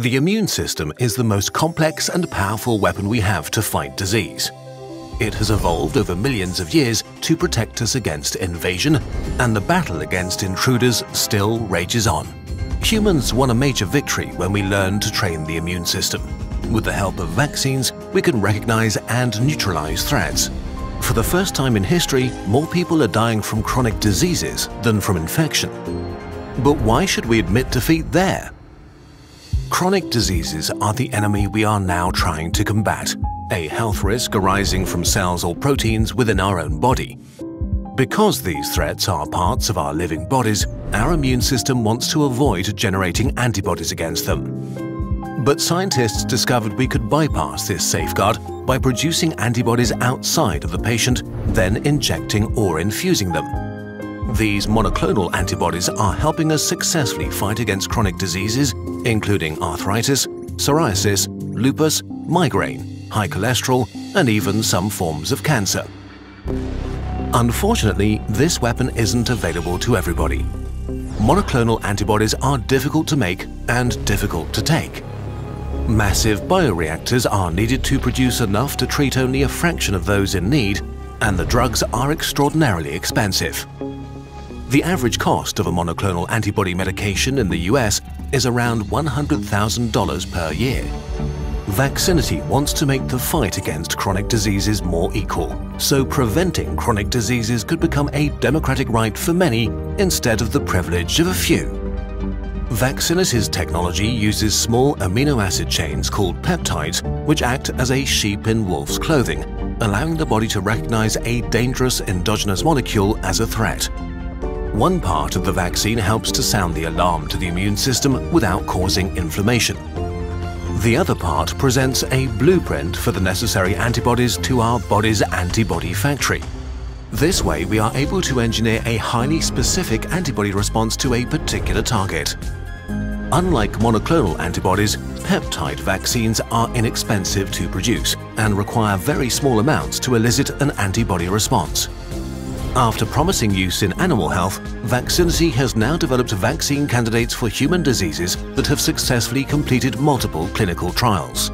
The immune system is the most complex and powerful weapon we have to fight disease. It has evolved over millions of years to protect us against invasion, and the battle against intruders still rages on. Humans won a major victory when we learned to train the immune system. With the help of vaccines, we can recognize and neutralize threats. For the first time in history, more people are dying from chronic diseases than from infection. But why should we admit defeat there? Chronic diseases are the enemy we are now trying to combat a health risk arising from cells or proteins within our own body. Because these threats are parts of our living bodies, our immune system wants to avoid generating antibodies against them. But scientists discovered we could bypass this safeguard by producing antibodies outside of the patient, then injecting or infusing them. These monoclonal antibodies are helping us successfully fight against chronic diseases, including arthritis, psoriasis, lupus, migraine, high cholesterol, and even some forms of cancer. Unfortunately, this weapon isn't available to everybody. Monoclonal antibodies are difficult to make and difficult to take. Massive bioreactors are needed to produce enough to treat only a fraction of those in need, and the drugs are extraordinarily expensive. The average cost of a monoclonal antibody medication in the US is around $100,000 per year. Vaxxinity wants to make the fight against chronic diseases more equal, so preventing chronic diseases could become a democratic right for many instead of the privilege of a few. Vaxxinity's technology uses small amino acid chains called peptides, which act as a sheep in wolf's clothing, allowing the body to recognize a dangerous endogenous molecule as a threat. One part of the vaccine helps to sound the alarm to the immune system without causing inflammation. The other part presents a blueprint for the necessary antibodies to our body's antibody factory. This way we are able to engineer a highly specific antibody response to a particular target. Unlike monoclonal antibodies, peptide vaccines are inexpensive to produce and require very small amounts to elicit an antibody response. After promising use in animal health, Vaxxinity has now developed vaccine candidates for human diseases that have successfully completed multiple clinical trials.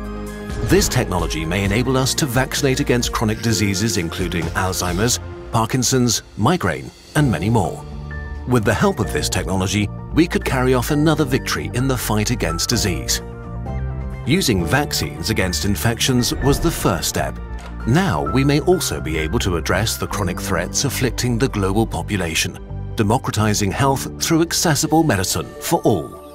This technology may enable us to vaccinate against chronic diseases including Alzheimer's, Parkinson's, migraine, and many more. With the help of this technology, we could carry off another victory in the fight against disease. Using vaccines against infections was the first step, now we may also be able to address the chronic threats afflicting the global population, democratizing health through accessible medicine for all.